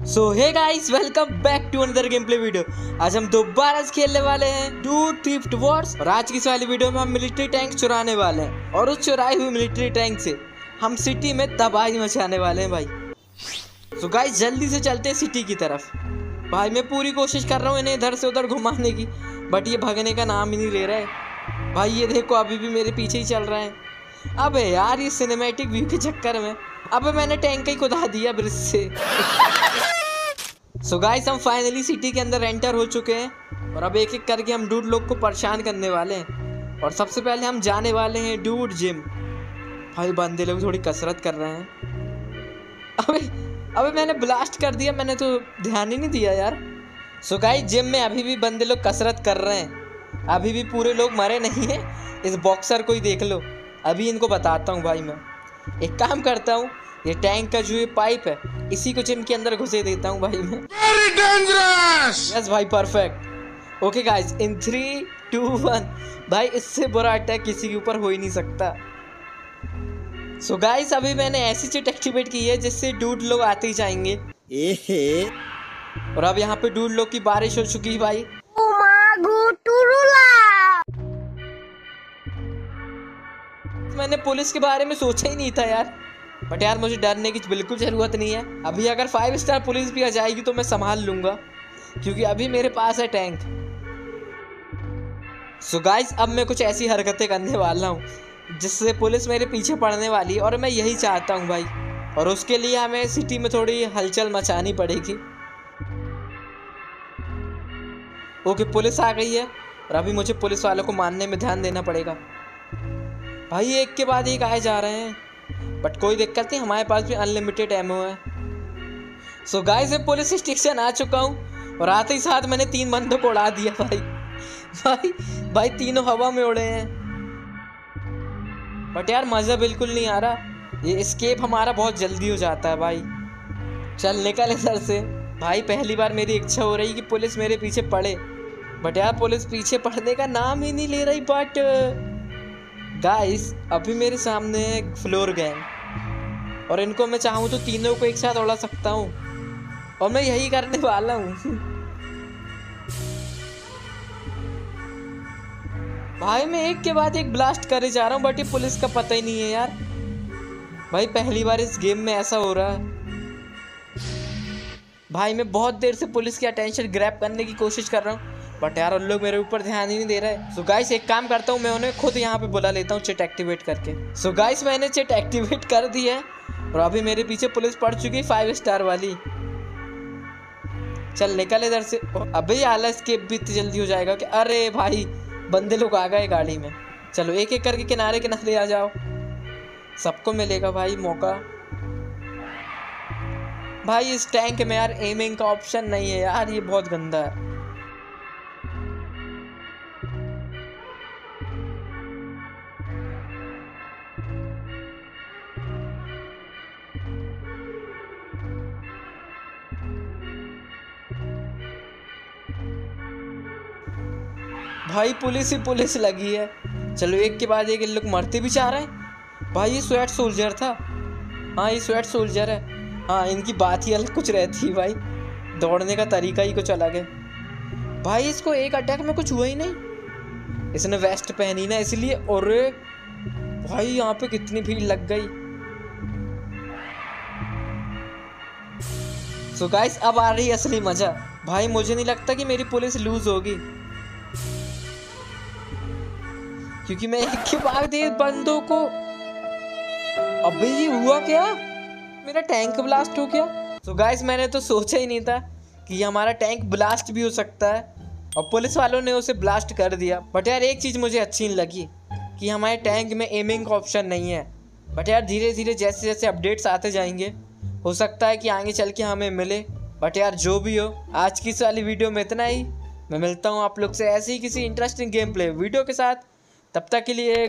So hey guys welcome back to another game play video आज हम दोबारा से खेलने वाले हैं टू थ्रिफ्ट वॉर्स और आज की इस वाली वीडियो में हम मिलिट्री टैंक चुराने वाले हैं। और उस चुराई हुई मिलिट्री टैंक से हम सिटी में तबाही मचाने वाले हैं भाई। सो so गाइस जल्दी से चलते हैं सिटी की तरफ़। भाई, मैं पूरी कोशिश कर रहा हूँ इन्हें इधर से उधर घुमाने की बट ये भगने का नाम ही नहीं ले रहा। है भाई, ये देखो, अभी भी मेरे पीछे ही चल रहा है। अबे यार, ये सिनेमैटिक व्यू के चक्कर में। अबे मैंने टैंक ही खुदा दिया ब्रिज से सो गाइस हम फाइनली सिटी के अंदर एंटर हो चुके हैं और अब एक एक करके हम डूड लोग को परेशान करने वाले हैं। और सबसे पहले हम जाने वाले हैं डूड जिम भाई, बंदे लोग थोड़ी कसरत कर रहे हैं। अबे अबे मैंने ब्लास्ट कर दिया, मैंने तो ध्यान ही नहीं दिया यार। सो गाइस जिम में अभी भी बंदे लोग कसरत कर रहे हैं। अभी भी पूरे लोग मरे नहीं हैं। इस बॉक्सर को ही देख लो। अभी इनको बताता हूँ भाई मैं। एक काम करता हूँ ये टैंक का जो ये पाइप है इसी को जिम के अंदर घुसे देता हूँ भाई मैं। Very dangerous! यस भाई perfect okay guys in three two one भाई इससे बुरा अटैक किसी के ऊपर हो ही नहीं सकता। सो so गाइस अभी मैंने ऐसी चिट एक्टिवेट की है जिससे डूड लोग आते ही जाएँगे। और अब यहाँ पे डूड लोग की बारिश हो चुकी है भाई। मैंने पुलिस के बारे में सोचा ही नहीं था यार। बट यार, मुझे डरने की बिल्कुल ज़रूरत नहीं है। अभी अगर फाइव स्टार पुलिस भी आ जाएगी तो मैं संभाल लूँगा, क्योंकि अभी मेरे पास है टैंक सो so गाइस अब मैं कुछ ऐसी हरकतें करने वाला हूँ, जिससे पुलिस मेरे पीछे पड़ने वाली है, और मैं यही चाहता हूँ भाई। और उसके लिए हमें सिटी में थोड़ी हलचल मचानी पड़ेगी। ओके पुलिस आ गई है, और अभी मुझे पुलिस वालों को मानने में ध्यान देना पड़ेगा। भाई, एक के बाद एक आए जा रहे हैं। बट कोई दिक्कत नहीं, हमारे पास भी अनलिमिटेड एमओ है। सो so गाइस मैं पुलिस स्टेशन आ चुका हूँ और आते ही साथ मैंने तीन बंदों को उड़ा दिया भाई। भाई भाई, तीनों हवा में उड़े हैं। बट यार, मज़ा बिल्कुल नहीं आ रहा। ये स्केप हमारा बहुत जल्दी हो जाता है भाई। चल निकल इधर से। भाई, पहली बार मेरी इच्छा हो रही कि पुलिस मेरे पीछे पड़े। बट यार, पुलिस पीछे पड़ने का नाम ही नहीं ले रही बट गाइस अभी मेरे सामने एक फ्लोर गैंग और इनको मैं चाहूँ तो तीनों को एक साथ उड़ा सकता हूँ और मैं यही करने वाला हूँ। भाई, मैं एक के बाद एक ब्लास्ट करे जा रहा हूँ बट ये पुलिस का पता ही नहीं है यार। भाई, पहली बार इस गेम में ऐसा हो रहा है। भाई, मैं बहुत देर से पुलिस की अटेंशन ग्रैप करने की कोशिश कर रहा हूँ। बट यार, उन लोग मेरे ऊपर ध्यान ही नहीं दे रहे। सो गाइस एक काम करता हूँ, मैं उन्हें खुद यहाँ पे बुला लेता हूँ चिट एक्टिवेट करके। सो गाइस मैंने चिट एक्टिवेट कर दी है, और अभी मेरे पीछे पुलिस पड़ चुकी है फाइव स्टार वाली। चल, निकल इधर से। अभी आला स्केप भी इतनी जल्दी हो जाएगा कि अरे भाई, बंदे लोग आ गए गाड़ी में। चलो एक एक करके किनारे किनारे आ जाओ। सबको मिलेगा भाई मौका। भाई, इस टैंक में यार एमिंग का ऑप्शन नहीं है यार, ये बहुत गंदा है। भाई पुलिस ही पुलिस लगी है। चलो एक के बाद एक लोग मरते भी चाह रहे हैं। भाई ये स्वेट सोल्जर था। हाँ ये स्वेट सोल्जर है। हाँ इनकी बात ही अलग कुछ रहती है भाई। दौड़ने का तरीका ही कुछ अलग है। भाई इसको एक अटैक में कुछ हुआ ही नहीं। इसने वेस्ट पहनी ना, इसलिए और भाई यहाँ पे कितनी भीड़ लग गई। सो so गाइस अब आ रही असली मज़ा। भाई मुझे नहीं लगता कि मेरी पुलिस लूज होगी। क्योंकि मैं एक के बाद एक बंदों को अबे, ये हुआ क्या? मेरा टैंक ब्लास्ट हो गया। तो गाइस मैंने तो सोचा ही नहीं था कि हमारा टैंक ब्लास्ट भी हो सकता है। और पुलिस वालों ने उसे ब्लास्ट कर दिया। बट यार, एक चीज़ मुझे अच्छी नहीं लगी कि हमारे टैंक में एमिंग का ऑप्शन नहीं है। बट यार धीरे धीरे जैसे जैसे अपडेट्स आते जाएँगे, हो सकता है कि आगे चल के हमें मिले। बट यार, जो भी हो, आज की इस वाली वीडियो में इतना ही। मैं मिलता हूँ आप लोग से ऐसे ही किसी इंटरेस्टिंग गेम प्ले वीडियो के साथ। तब तक के लिए